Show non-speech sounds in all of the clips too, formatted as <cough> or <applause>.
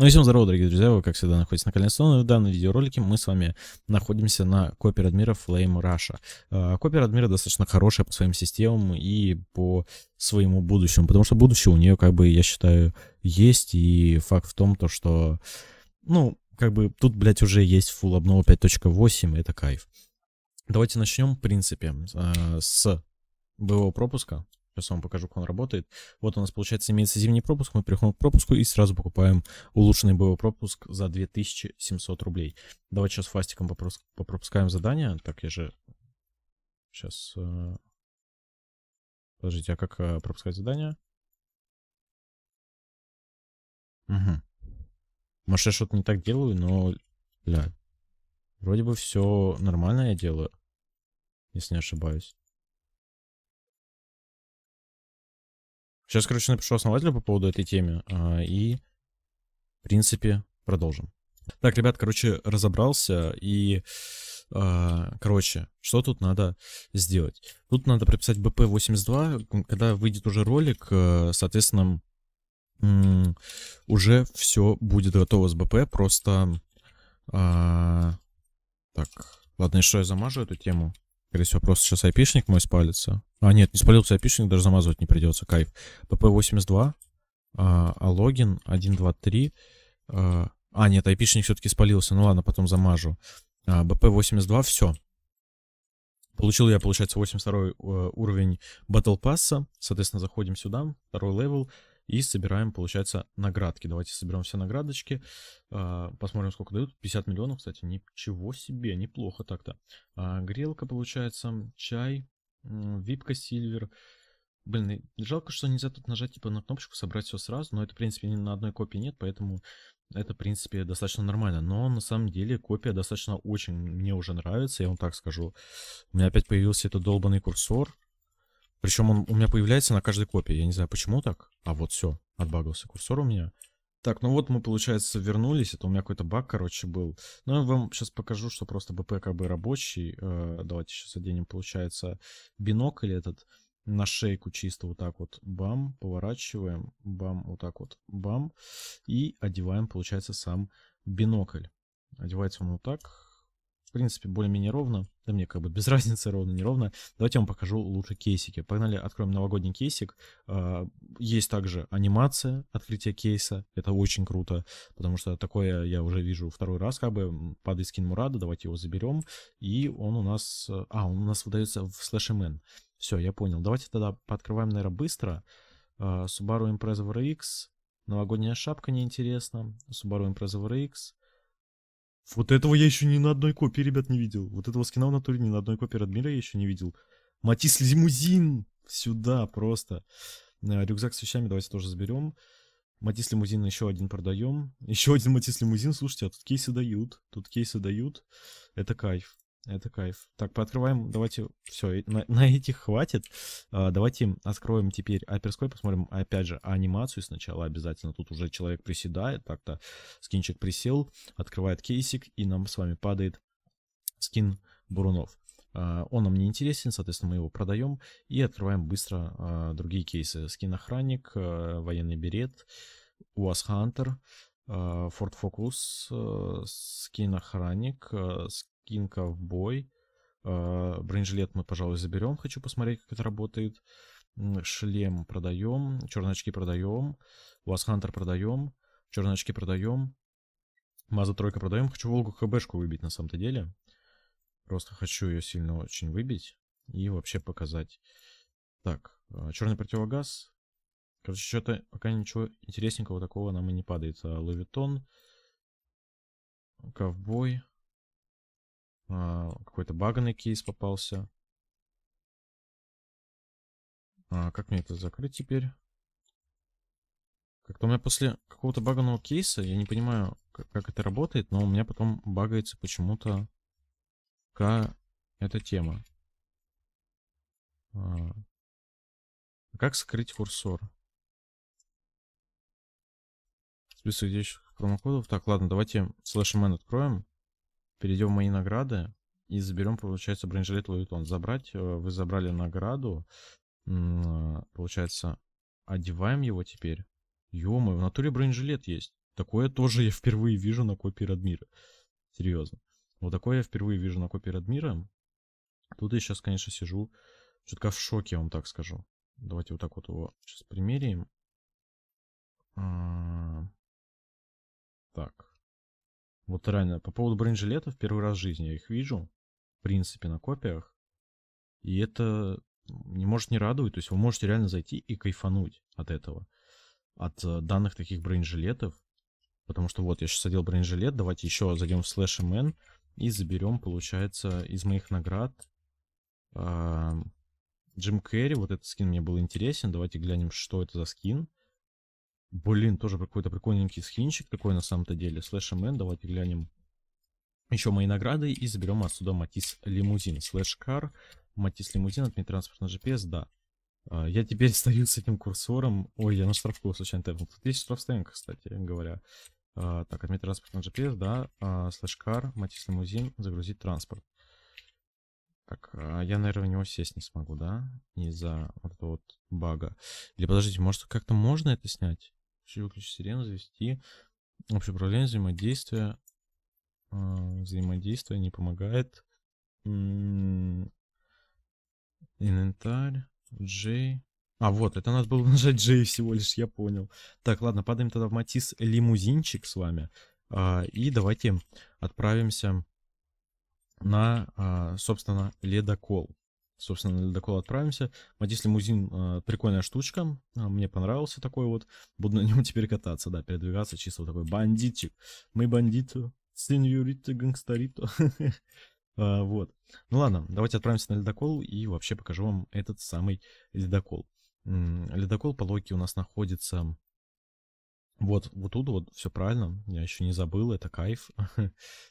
Ну и всем здорово, дорогие друзья, вы, как всегда, находитесь на Сон, и в данном видеоролике мы с вами находимся на копе Радмира Flame Russia. А, копия Радмира достаточно хорошая по своим системам и по своему будущему, потому что будущее у нее, как бы, я считаю, есть, и факт в том, то, что, ну, как бы, тут, блядь, уже есть Full обнова 5.8, это кайф. Давайте начнем, в принципе, а, с боевого пропуска. Сейчас вам покажу, как он работает. Вот у нас, получается, имеется зимний пропуск. Мы переходим к пропуску и сразу покупаем улучшенный боевой пропуск за 2700 рублей. Давайте сейчас фастиком попропускаем задание. Так, я же... Сейчас... Э, подождите, а как э, пропускать задание? Угу. Может, я что-то не так делаю, но... Бля. Вроде бы все нормально я делаю. Если не ошибаюсь. Сейчас, короче, напишу основателю по поводу этой темы. А, и, в принципе, продолжим. Так, ребят, короче, разобрался и... Uh, короче, что тут надо сделать? Тут надо прописать BP82, когда выйдет уже ролик, э, соответственно, уже все будет готово с BP, просто... А, так, ладно, что я замажу эту тему? Скорее всего, просто сейчас айпишник мой спалится. А, нет, не спалился айпишник, даже замазывать не придется, кайф. bp82, а, а логин 123. А, а, нет, айпишник все-таки спалился. Ну ладно, потом замажу. А, bp82, все. Получил я, получается, 82 э, уровень Battle Pass. Соответственно, заходим сюда, второй level. И собираем, получается, наградки. Давайте соберем все наградочки. А, посмотрим, сколько дают. 50 миллионов, кстати. Ничего себе, неплохо так-то. А, грелка, получается, чай, випка сильвер. Блин, жалко, что нельзя тут нажать типа на кнопочку, собрать все сразу. Но это, в принципе, ни на одной копии нет, поэтому это, в принципе, достаточно нормально. Но на самом деле копия достаточно очень мне уже нравится, я вам так скажу. У меня опять появился этот долбанный курсор. Причем он у меня появляется на каждой копии. Я не знаю, почему так. А вот все, отбагался курсор у меня. Так, ну вот мы, получается, вернулись. Это у меня какой-то баг, короче, был. Но я вам сейчас покажу, что просто БП как бы рабочий. Э, давайте сейчас оденем, получается, бинокль этот на шейку чисто вот так вот. Бам, поворачиваем. Бам, вот так вот. Бам. И одеваем, получается, сам бинокль. Одевается он вот так в принципе, более-менее ровно. Да мне как бы без <laughs> разницы, ровно, не ровно. Давайте я вам покажу лучше кейсики. Погнали, откроем новогодний кейсик. А, есть также анимация открытия кейса. Это очень круто, потому что такое я уже вижу второй раз, как бы падает скин Мурада. Давайте его заберем. И он у нас... А, он у нас выдается в Slash MN. Все, я понял. Давайте тогда пооткрываем, наверное, быстро. А, Subaru Impreza VRX. Новогодняя шапка неинтересна. Subaru Impreza VRX. Вот этого я еще ни на одной копии, ребят, не видел. Вот этого скина в натуре ни на одной копии Радмира я еще не видел. Матис лимузин! Сюда просто. Э, рюкзак с вещами давайте тоже заберем. Матис лимузин еще один продаем. Еще один Матис лимузин. Слушайте, а тут кейсы дают. Тут кейсы дают. Это кайф. Это кайф. Так, пооткрываем. Давайте, все, на, на этих хватит. А, давайте откроем теперь аперской, посмотрим, опять же, анимацию сначала обязательно. Тут уже человек приседает, так-то скинчик присел, открывает кейсик, и нам с вами падает скин Бурунов. А, он нам не интересен, соответственно, мы его продаем и открываем быстро а, другие кейсы. Скин Охранник, а, Военный берет, УАЗ Хантер, Форд Фокус, скин Охранник, скин ковбой. А, бронежилет мы, пожалуй, заберем. Хочу посмотреть, как это работает. Шлем продаем. Черные очки продаем. Вас Хантер продаем. Черные очки продаем. Маза тройка продаем. Хочу Волгу ХБшку выбить на самом-то деле. Просто хочу ее сильно очень выбить. И вообще показать. Так, а, черный противогаз. Короче, что-то пока ничего интересненького такого нам и не падает. Ловитон. Ковбой. А, какой-то баганный кейс попался. А, как мне это закрыть теперь? Как-то у меня после какого-то баганного кейса, я не понимаю, как, это работает, но у меня потом багается почему-то эта тема. А, как скрыть курсор? Список действующих промокодов. Так, ладно, давайте слэш откроем. Перейдем в мои награды и заберем, получается, бронежилет Луитон. Забрать, э, вы забрали награду. Получается, одеваем его теперь. ё в натуре бронежилет есть. такое тоже я впервые вижу на копии Радмира. Серьезно. Вот такое я впервые вижу на копии Радмира. Тут я сейчас, конечно, сижу чутка в шоке, я вам так скажу. Давайте вот так вот его сейчас примеряем. А... Так. Вот реально, по поводу бронежилетов, первый раз в жизни я их вижу. В принципе, на копиях. И это не может не радовать. То есть вы можете реально зайти и кайфануть от этого. От э, данных таких бронежилетов. Потому что вот, я сейчас одел бронежилет. Давайте еще зайдем в Slash MN и заберем, получается, из моих наград Джим Керри. Вот этот скин мне был интересен. Давайте глянем, что это за скин. Блин, тоже какой-то прикольненький скинчик такой на самом-то деле. Слэш МН, давайте глянем еще мои награды и заберем отсюда Матис Лимузин. Slash car, Matiz Лимузин, отметь транспорт на GPS, да. А, я теперь <laughs> стою с этим курсором. Ой, я на штрафку случайно тэпнул. Тут есть штрафстоянка, кстати говоря. А, так, отметь транспорт на GPS, да. А, slash car, Matiz Лимузин, загрузить транспорт. Так, я, наверное, в него сесть не смогу, да? Из-за вот этого вот бага. Или подождите, может как-то можно это снять? Выключить сирену, завести. Общее управление, взаимодействие. Взаимодействие не помогает. Инвентарь. J. А, вот, это надо было <laughs> нажать J всего лишь, я понял. Так, ладно, падаем тогда в Матис лимузинчик с вами. А, и давайте отправимся на, а, собственно, ледокол собственно, на ледокол отправимся. Матис лимузин э, прикольная штучка. А, мне понравился такой вот. Буду на нем <laughs> теперь кататься, да, передвигаться. Чисто вот такой бандитчик. Мы бандиту. Сеньорита гангстерито. <laughs> а, вот. Ну ладно, давайте отправимся на ледокол и вообще покажу вам этот самый ледокол. Ледокол по логике у нас находится вот, вот тут вот, все правильно, я еще не забыл, это кайф. <laughs>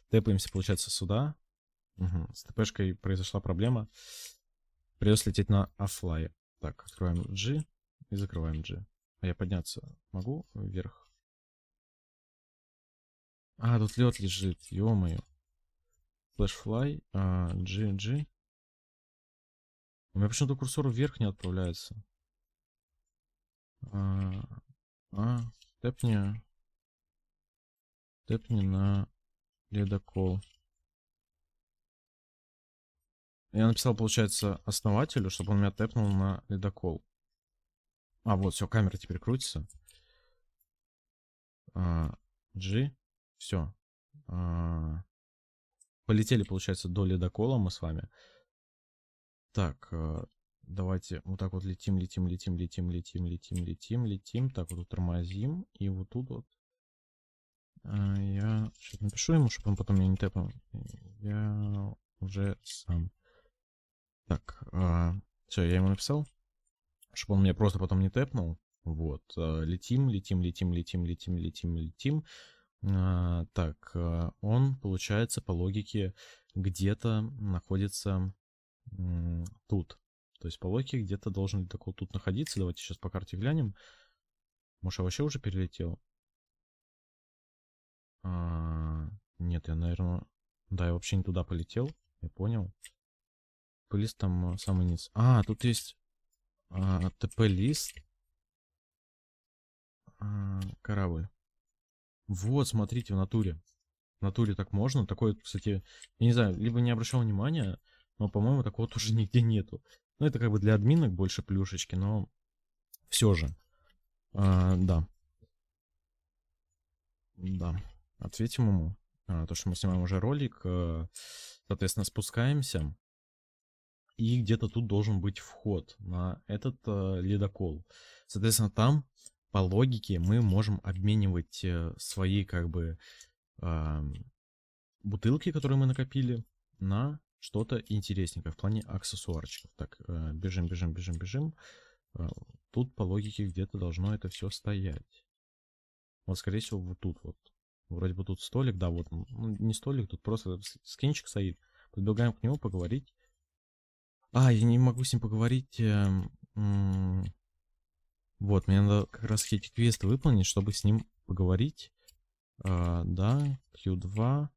Тэпаемся, получается, сюда. Угу. С ТПшкой произошла проблема. Придется лететь на офлай. Так, открываем G и закрываем G. А я подняться могу вверх? А, тут лед лежит, ё-моё. Flashfly, а, G, G. У меня почему-то курсор вверх не отправляется. А, а тэпни. Тэпни на ледокол. Я написал, получается, основателю, чтобы он меня тэпнул на ледокол. А, вот, все, камера теперь крутится. А, G. Все. А, полетели, получается, до ледокола мы с вами. Так, а, давайте вот так вот летим, летим, летим, летим, летим, летим, летим, летим. Так, вот тормозим. И вот тут вот. А, я сейчас напишу ему, чтобы он потом меня не тэпал. Я уже сам. Так, а, все, я ему написал, чтобы он мне просто потом не тэпнул. Вот, а, летим, летим, летим, летим, летим, летим, летим. А, так, а, он, получается, по логике где-то находится м, тут. То есть по логике где-то должен такой тут находиться. Давайте сейчас по карте глянем. Может, я вообще уже перелетел? А, нет, я, наверное... Да, я вообще не туда полетел. Я понял. ТП-лист там э, самый низ. А, тут есть а, ТП-лист. А, корабль. Вот, смотрите, в натуре. В натуре так можно. Такое, кстати, я не знаю, либо не обращал внимания, но, по-моему, такого <laughs> тоже нигде нету. Ну, это как бы для админок больше плюшечки, но все же. А, да. Да. Ответим ему. А, то, что мы снимаем уже ролик. А, соответственно, спускаемся. И где-то тут должен быть вход на этот э, ледокол. Соответственно, там по логике мы можем обменивать э, свои как бы э, бутылки, которые мы накопили, на что-то интересненькое в плане аксессуарчиков. Так, э, бежим, бежим, бежим, бежим. Э, тут по логике где-то должно это все стоять. Вот, скорее всего, вот тут вот. Вроде бы тут столик, да, вот, ну, не столик, тут просто скинчик стоит. Подбегаем к нему поговорить. А, я не могу с ним поговорить. Эм, вот, мне надо как раз эти квесты выполнить, чтобы с ним поговорить. А, да, Q2.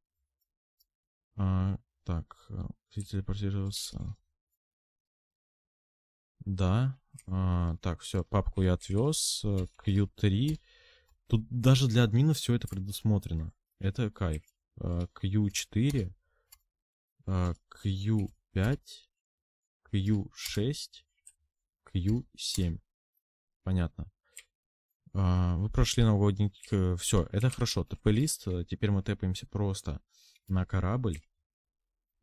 А, так, э, телепортироваться. Да. А, так, все, папку я отвез. Q3. Тут даже для админа все это предусмотрено. Это кайф. Q4, Q5, Q6, Q7. Понятно. А, вы прошли новогодний... Все, это хорошо. ТП-лист. Теперь мы тэпаемся просто на корабль.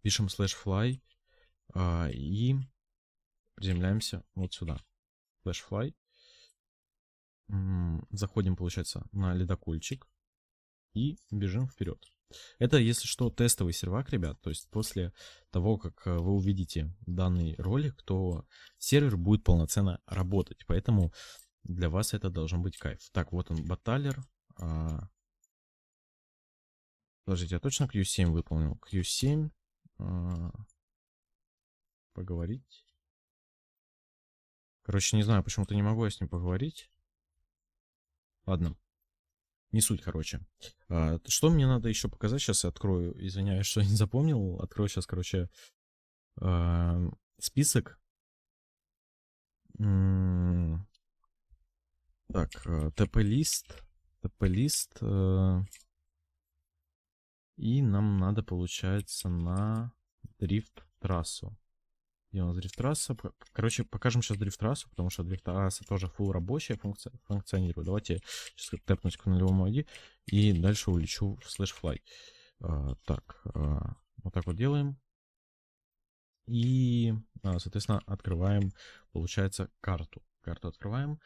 Пишем слэш fly. А, и приземляемся вот сюда. Слэш fly. Заходим, получается, на ледокольчик. И бежим вперед. Это, если что, тестовый сервак, ребят. То есть после того, как э, вы увидите данный ролик, то сервер будет полноценно работать. Поэтому для вас это должен быть кайф. Так, вот он, баталер. А... Подождите, я точно Q7 выполнил? Q7. А... Поговорить. Короче, не знаю, почему-то не могу я с ним поговорить. Ладно. Не суть, короче. А, что мне надо еще показать? Сейчас я открою. Извиняюсь, <laughs> что не запомнил. Открою сейчас, короче, список. Так, э, ТП-лист. ТП-лист. Э, и нам надо, получается, на дрифт-трассу. У нас дрифт-трасса? Короче, покажем сейчас дрифт-трассу, потому что дрифт-трасса тоже full рабочая, функция, функционирует. Давайте сейчас тэпнуть к нулевому ID и дальше улечу в слэш fly. А, так, а, вот так вот делаем. И, а, соответственно, открываем, получается, карту. Карту открываем.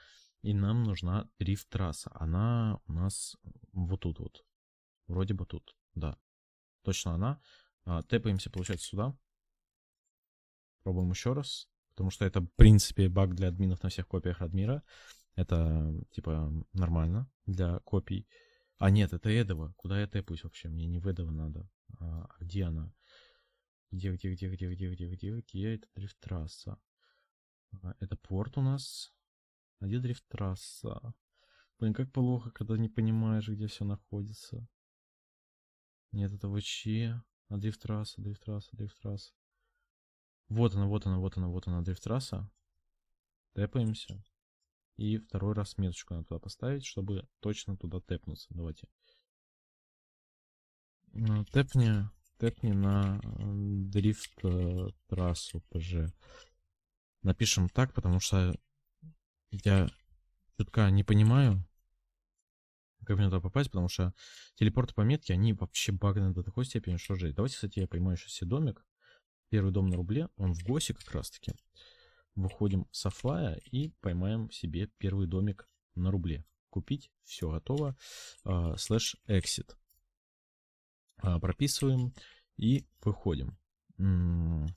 И нам нужна дрифт-трасса. Она у нас вот тут вот. Вроде бы тут, да. Точно она. А, тэпаемся, получается, сюда. Пробуем еще раз. Потому что это, в принципе, баг для админов на всех копиях адмира. Это, типа, нормально для копий. А нет, это Эдова. Куда я тэпаюсь вообще? Мне не в Эдова надо. А, а где она? Где, где, где, где, где, где, где, где? Это дрифт-трасса. А, это порт у нас. А где дрифт-трасса? Блин, как плохо, когда не понимаешь, где все находится. Нет, это ВЧ. А дрифт-трасса, дрифт-трасса, дрифт-трасса. Вот она, вот она, вот она, вот она, дрифт-трасса. Тэпаемся. И второй раз меточку надо туда поставить, чтобы точно туда тэпнуться. Давайте. Тэпни, тэпни на дрифт-трассу ПЖ. Напишем так, потому что я чутка не понимаю, как мне туда попасть, потому что телепорты по метке, они вообще баганы до такой степени, что же. Давайте, кстати, я поймаю себе домик. Первый дом на рубле, он в ГОСе как раз таки. Выходим с офлая и поймаем себе первый домик на рубле. Купить, все готово. Слэш uh, exit. Uh, прописываем и выходим. -м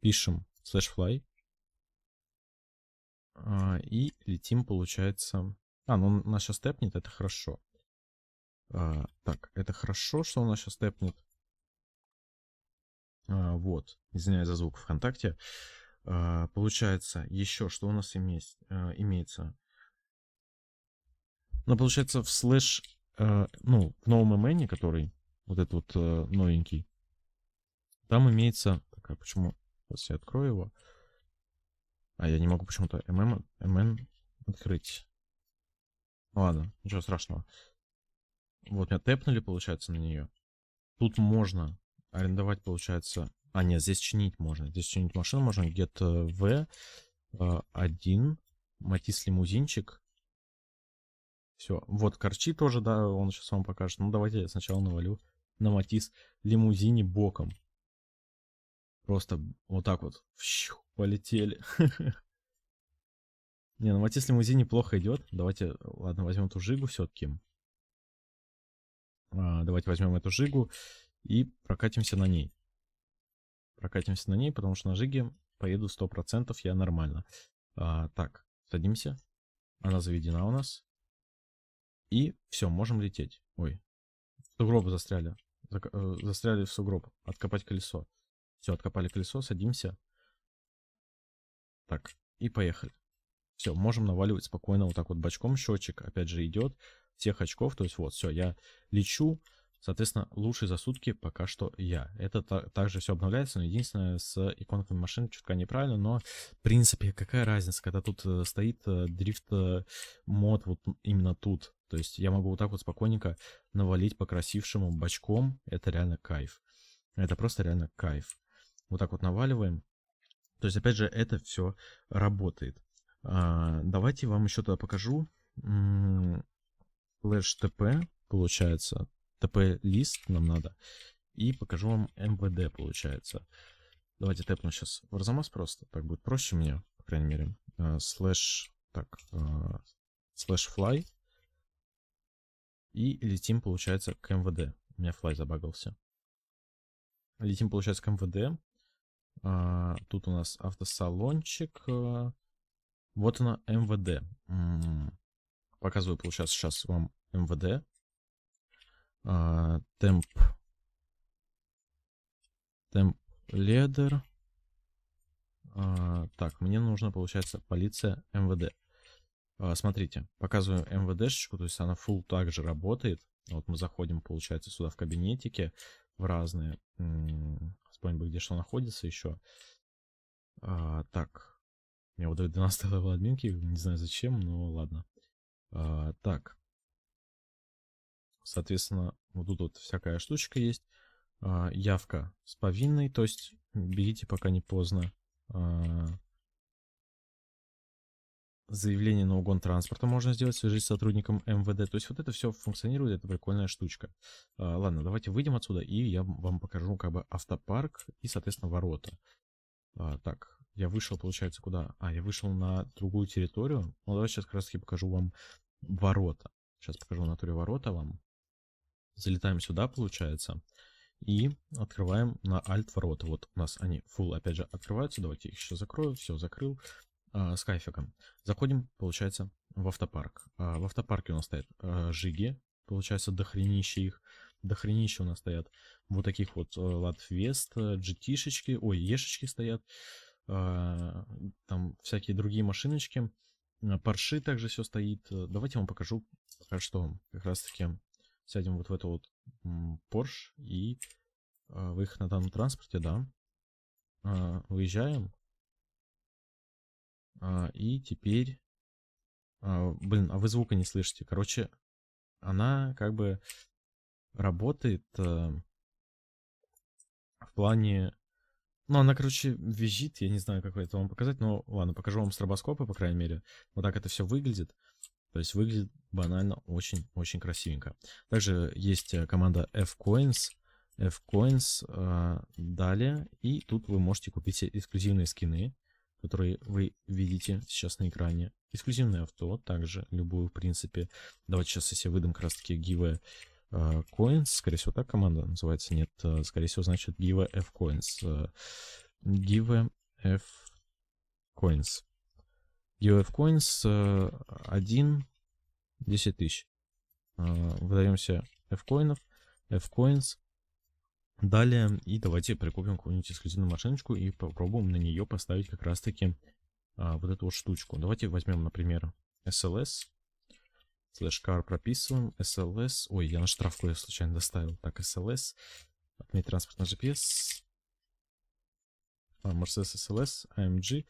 пишем слэш fly а, и летим, получается... А, ну он нас сейчас тэпнет, это хорошо. А, так, это хорошо, что он нас сейчас тэпнет. А, вот, извиняюсь за звук ВКонтакте. А, получается, еще что у нас имеет, а, имеется? Ну, получается, в слэш, ну, в новом MN, который вот этот вот новенький, там имеется... Так, а почему? Сейчас я открою его. А я не могу почему-то MM, MN открыть. Ладно, ничего страшного. Вот меня тэпнули, получается, на нее. Тут можно арендовать, получается... А, нет, здесь чинить можно. Здесь чинить машину можно где-то в один Матис лимузинчик. Все. Вот корчи тоже, да, он сейчас вам покажет. Ну, давайте я сначала навалю на Матис лимузине боком. Просто вот так вот. Фью, полетели. <laughs> Не, ну Матис лимузин неплохо идет. Давайте, ладно, возьмем эту жигу все-таки. А, давайте возьмем эту жигу и прокатимся на ней. Прокатимся на ней, потому что на жиге поеду 100%, я нормально. А, так, садимся. Она заведена у нас. И все, можем лететь. Ой, в застряли. Э, застряли в сугроб. Откопать колесо. Все, откопали колесо, садимся. Так, и поехали. Все, можем наваливать спокойно вот так вот бочком счетчик. Опять же идет всех очков. То есть вот, все, я лечу. Соответственно, лучший за сутки пока что я. Это та- также все обновляется, но единственное, с иконками машин чутка неправильно, но в принципе какая разница, когда тут э, стоит э, дрифт э, мод вот именно тут. То есть я могу вот так вот спокойненько навалить по красившему бочком, это реально кайф. Это просто реально кайф. Вот так вот наваливаем. То есть опять же это все работает. А, давайте вам еще тогда покажу. Slash TP получается TP list нам надо. И покажу вам МВД, получается. Давайте тэпну сейчас в Арзамас просто. Так будет проще мне, по крайней мере. Slash, так, slash fly. И летим, получается, к МВД. У меня флай забагался. Летим, получается, к МВД. А, тут у нас автосалончик. А, вот она, МВД. М -м -м. Показываю, получается, сейчас вам МВД темп. Темп ледер. Так мне нужно получается полиция мвд а, смотрите показываю мвдшечку то есть она full также работает. Вот мы заходим получается сюда в кабинетике в разные. Вспомнить бы где что находится еще. А, так мне выдают 12 level админки не знаю зачем но ладно. А, так Соответственно, вот тут вот всякая штучка есть. А, явка с повинной, то есть берите, пока не поздно. А, заявление на угон транспорта можно сделать, свяжись с сотрудником МВД. То есть вот это все функционирует, это прикольная штучка. А, ладно, давайте выйдем отсюда, и я вам покажу как бы автопарк и, соответственно, ворота. Так, я вышел, получается, куда? А, я вышел на другую территорию. Ну, давайте сейчас как раз таки покажу вам ворота. Сейчас покажу на туре ворота вам. Залетаем сюда, получается. И открываем на Alt ворота. Вот у нас они full, опять же, открываются. Давайте их еще закрою. Все, закрыл. А, с кайфиком. Заходим, получается, в автопарк. А, в автопарке у нас стоят а, жиги. Получается, дохренища их. Дохренища у нас стоят вот таких вот Латвест, GT-шечки. Ой, Ешечки стоят. А, там всякие другие машиночки. Парши также все стоит. Давайте я вам покажу, пока что как раз таки сядем вот в эту вот Porsche и э, выехать на данном транспорте, да. Э, выезжаем. Э, и теперь... Э, блин, а вы звука не слышите. Короче, она как бы работает э, в плане... Ну, она, короче, визжит, я не знаю, как это вам показать, но ладно, покажу вам стробоскопы, по крайней мере. Вот так это все выглядит. То есть выглядит банально очень-очень красивенько. Также есть э, команда Fcoins. Fcoins э, далее. И тут вы можете купить эксклюзивные скины, которые вы видите сейчас на экране. Эксклюзивное авто, также любую, в принципе. Давайте сейчас я себе выдам как раз таки Give э, Coins. Скорее всего, так команда называется. Нет, скорее всего, значит Give F Coins. Give F Coins. UF Coins 1, 10 тысяч. А, выдаемся F-коинов, F-coins. Далее, и давайте прикупим какую-нибудь эксклюзивную машиночку и попробуем на нее поставить как раз-таки а, вот эту вот штучку. Давайте возьмем, например, SLS. Слэш car прописываем. SLS. Ой, я на штрафку я случайно доставил. Так, SLS. Отметь транспорт на GPS. А, Mercedes SLS, AMG.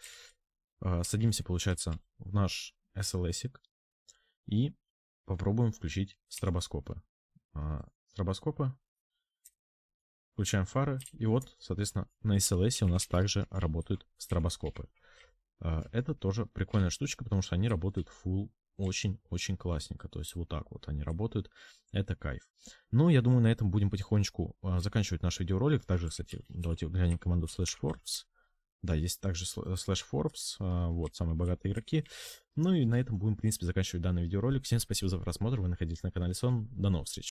А, садимся, получается, в наш SLS и попробуем включить стробоскопы. А, стробоскопы. Включаем фары. И вот, соответственно, на SLS у нас также работают стробоскопы. А, это тоже прикольная штучка, потому что они работают full очень-очень классненько. То есть вот так вот они работают. Это кайф. Ну, я думаю, на этом будем потихонечку заканчивать наш видеоролик. Также, кстати, давайте глянем команду slash Forbes. Да, есть также Slash Forbes, а, вот, самые богатые игроки. Ну и на этом будем, в принципе, заканчивать данный видеоролик. Всем спасибо за просмотр, вы находитесь на канале Сон. До новых встреч.